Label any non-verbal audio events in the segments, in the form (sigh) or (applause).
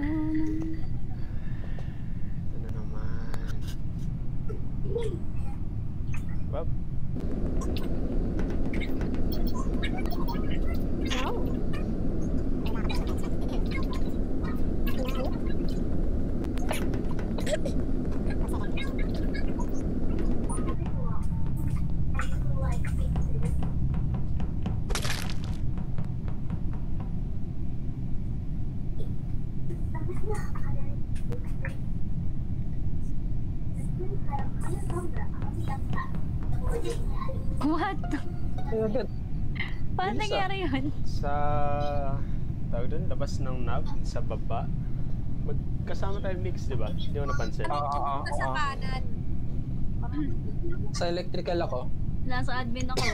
Oh. What? Paano nangyari yun? Sa... Tawag doon, labas ng nav, sa baba. Magkasama tayo mix, di ba? Hindi mo napansin. Oo, oo, oo. Sa kanan. Sa electrical ako. Nasa admin ako.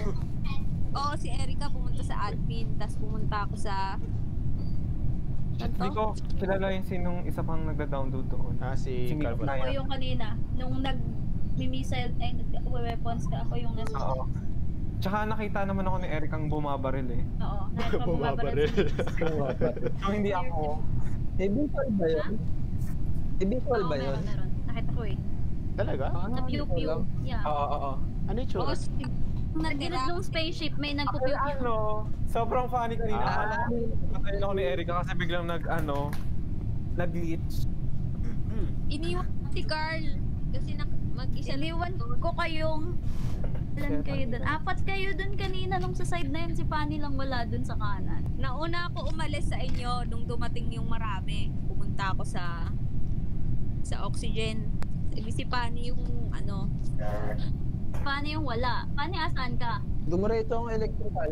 (laughs) Oo, si Erica pumunta sa admin, tapos pumunta ako sa... Hindi ko kilala yung sinong isa pang nagda-download doon. Ah, si Si Carbon. Mikaya. Ako yung kanina. Nung nag missile ay nag-weapons ka, ako yung nasa... Oo. Tsaka nakita naman ako ni Eric ang bumabaril eh. Oo. (laughs) Nakita ko Bumabaril. So hindi ako. (laughs) Eh, visual ba yun? Eh, visual Oo, ba yun? meron, meron. Nakita ko eh. Talaga? Ah, Sa hindi pew ko pew. alam. Yeah. Oo, oo, oo. Ano yung tsura? si... Sa gilid ng spaceship may pew. ano, sobrang funny kanina. Ah. Patayin ako ni Erica kasi biglang nag ano, nag-glitch. Iniwan si Carl. Kasi na, mag-isa Iniwan ko kayong Ilan kayo dun? Apat kayo dun kanina nung sa side na yun. Si Fanny lang wala dun sa kanan. Nauna ako umalis sa inyo nung dumating yung marami. Pumunta ako sa sa oxygen. Si Pani yung ano. Fanny yung wala. Fanny, asan ka? Dumiretso ang electrical.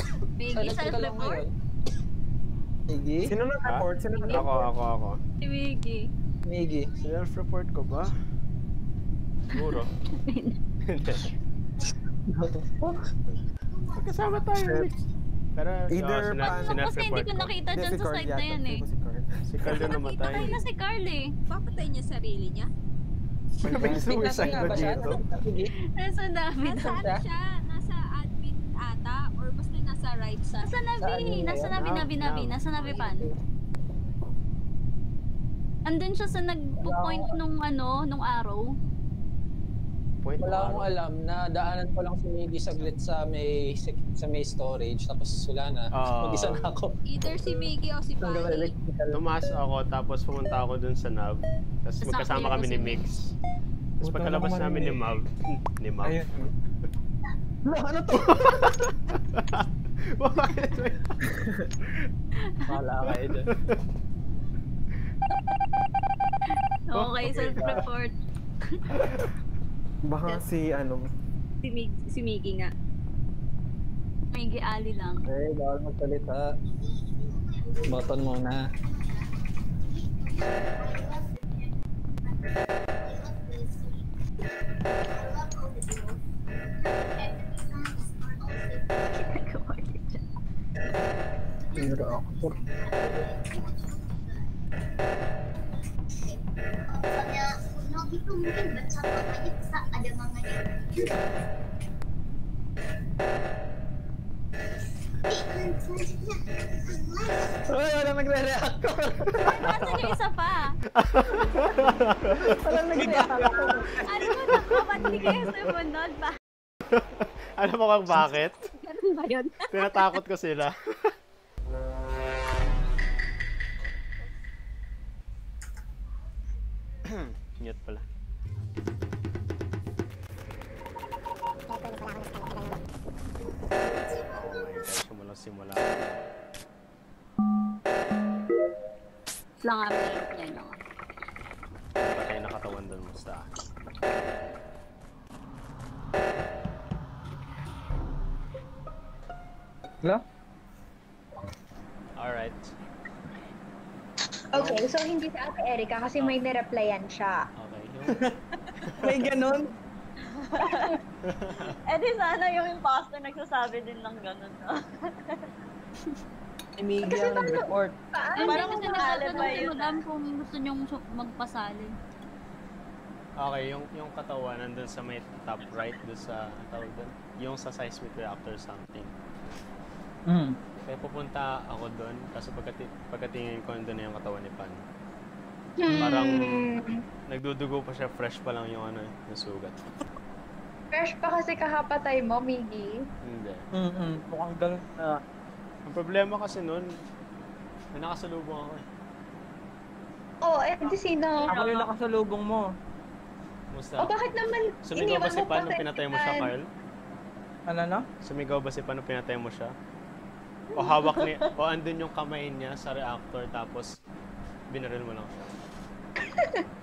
Sa Biggie, ako self-report? Sige. Sino nag-report? Sino Ako, nag-report? ako, ako. Si Biggie. Miggy. Self-report ko ba? Siguro. Hindi. (laughs) Magkasama tayo. mix. Pero, Either oh, sina- pan- Kasi hindi ko nakita dyan sa side na yan eh. Si Carl. Din namatay. Patay na si Carl eh. Papatay niya sarili niya. May suicide ba dito? Nasa dami Nasa na. ano siya? Nasa admin ata? Or basta nasa right side? Nasa nabi, nasa nabi, nabi, nabi, nasa nabi pan. Andun siya sa nagpo-point nung ano, nung arrow. Point Wala mo, akong alam na daanan ko lang si Miggy saglit sa may sa may storage tapos wala na. Ah. (laughs) Mag-isa na ako. Either si Miggy o si electrical. Tumaas ako, tapos pumunta ako dun sa nav. Tapos Kasama magkasama kami ni Mix. Tapos pagkalabas namin ni. Mav, ni Mav. Ayun. ano to? (laughs) Bakit? Wala kayo dyan. Okay, self-report. (laughs) Baka si ano, Si, Mig si Miggy nga. May giali lang. Eh, bawal magsalita. Button muna. (laughs) Pero ako. No, itu mungkin baca makanya bisa ada manganya. Eh, selanjutnya, Ay, wala nagre-react ko. Nasaan yung isa pa? Wala nagre-react ko. Ano ba naku? Ba't di kayo sumunod ba? Alam mo kung bakit? Ganun ba yun? Tinatakot ko sila. (laughs) Mute pala. Simula simula. Lang update niya, no? Patay na katawan doon basta. Wala? Alright. Okay, so hindi si Ate Erika kasi may nireplyan siya. Okay. (laughs) May ganun? (laughs) Eh di sana yung imposter nagsasabi din ng ganun, no? Ang nag-report. Hindi Parang kasi nagtatanong si yun? Madam kung gusto niyong magpasali. okay, yung yung katawan nandun sa may top right doon sa tawag doon. Yung sa seismic reactor something. Hmm. Kaya pupunta ako doon, kaso pagkati pagkatingin ko doon na yung katawan ni Pan. Parang nagdudugo pa siya, fresh pa lang yung ano, yung sugat. Fresh pa kasi kahapatay mo, Miggy. Hindi. Mm-mm. Mukhang ganun na. Ang problema kasi noon, may nakasalubong ako eh. Oh, eh di sino? Ako yung nakasalubong mo. Musta? Oh, bakit naman Sumigaw ba iniwan si mo Pan pa nung pinatay mo siya? Carl? Ano na? Sumigaw ba si Pan nung pinatay mo siya? O hawak ni, o andun yung kamay niya sa reactor tapos binaril mo lang siya.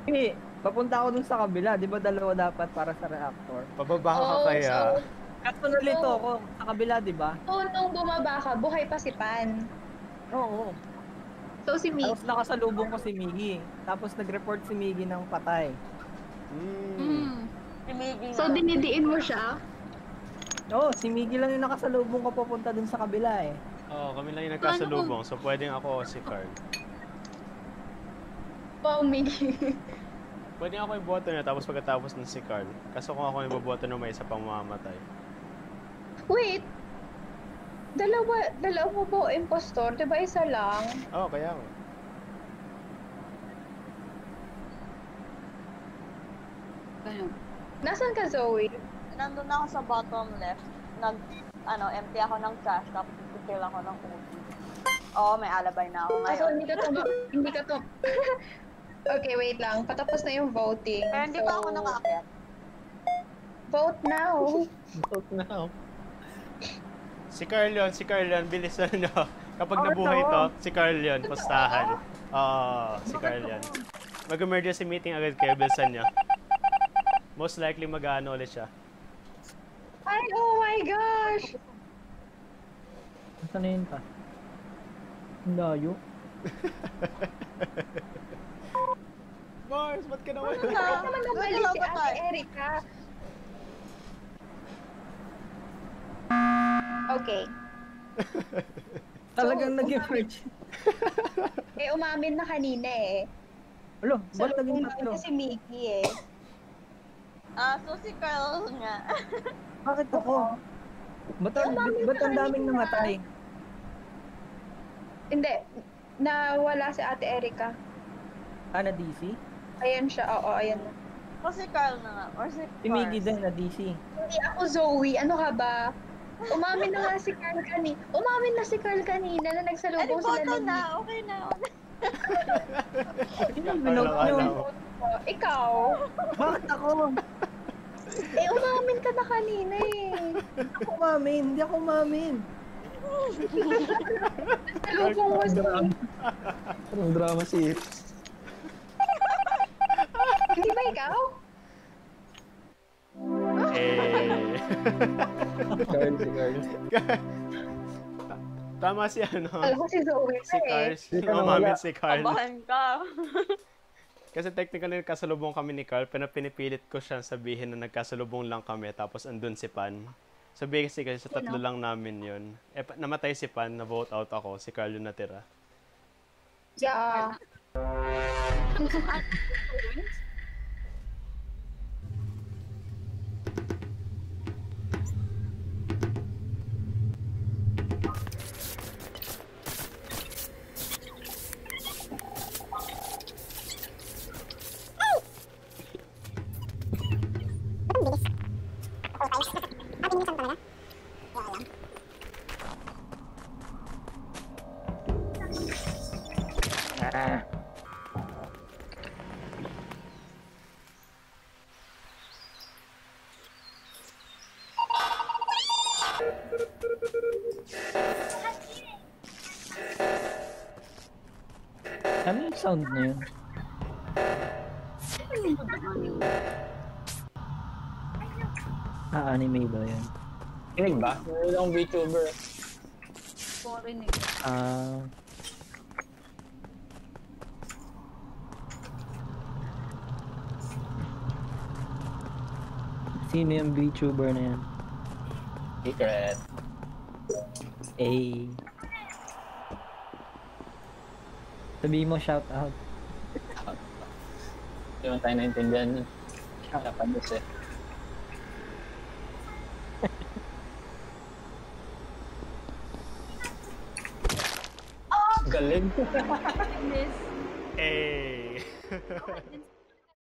Hindi, papunta ako dun sa kabila. Di ba dalawa dapat para sa reactor? Pababa ka Oh, kaya. so, Kaso nalito ako sa kabila, di ba? so, nung bumaba ka, buhay pa si Pan. Oo. So, si Miggy. Tapos nakasalubong ko si Miggy. Tapos nag-report si Miggy ng patay. Mm. Hmm. So, dinidiin mo siya? Oo, si Miggy lang yung nakasalubong ko papunta dun sa kabila eh. Oo, kami lang yung nagkasalubong. So pwedeng ako o si Carl. Wow, Miggy. (laughs) Pwedeng ako yung boto niya tapos pagkatapos ng si Carl. Kaso kung ako yung boboto na may isa pang mamamatay. Wait. Dalawa, dalawa mo ba o impostor? Di ba isa lang? Oo, kaya nga. Ganun. Nasaan ka, Zoe? nandun ako sa bottom left. Nag, ano, empty ako ng trash, tapos fill ako ng OT. Oo, may alabay na ako Ah, ngayon. hindi ka to, (laughs) hindi ka to. Okay, wait lang. Patapos na yung voting. Pero hindi so, pa ako nakaakyat. Vote now. Vote now. Si Carl yun, si Carl yun, bilisan nyo. Kapag Oh, nabuhay ito. to, si Carl yun, pustahan. Oo, si Carl yun. Mag-emergency meeting agad kayo, bilisan nyo. Most likely mag-ano ulit siya. Ay, oh my gosh! Saan na yun pa? Ang layo. (laughs) Mars, ba't ka naman? Bakit naman nabali si Ate Erika? Okay. (laughs) Talagang So, nag-emerge. (laughs) Eh, umamin na kanina eh. Alo, So, ba't naging umamin tatlo? na si eh. Ah, so si Carl nga. (laughs) Bakit ako? Ba't, Eh, umamin ba't ang daming namatay? Hindi. Nawala si Ate Erika. Ah, na DC? Ayan siya. Oo, ayan na. O si Carl na nga. Or si Miggy Mars. din na DC. Hindi ako Zoe. Ano ka ba? Umamin na nga si Carl kanina. Umamin na si Carl kanina na nagsalubong sila ng na. Okay na. Carl binote nyo? Ikaw. Bakit ako? Eh, umamin ka na kanina eh. Hindi ako umamin. Hindi ako umamin. Nagsalubong mo si... Anong drama si Hindi ba ikaw? eh. Carl, si Carl. (laughs) Tama si ano, Alam ko si Zoe si eh. Carl. Hindi ka Umamin si Carl. Kabahan ka. (laughs) Kasi technically nagkasalubong kami ni Carl, pero pinipilit ko siya sabihin na nagkasalubong lang kami, tapos andun si Pan. So basically, sa tatlo lang namin yun. Eh, namatay si Pan, na-vote out ako, si Carl yung natira. Yeah. (laughs) sound na yun? Ah, anime ba yan? Kinig ba? Meron akong VTuber. Foreign eh. Ah... Sino yung VTuber na yan? Secret. Eh... Sabihin mo shout out. Hindi mo tayo naintindihan nun. Japanese (laughs) eh. Galing. Goodness. Eh. Okay,